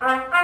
Uh,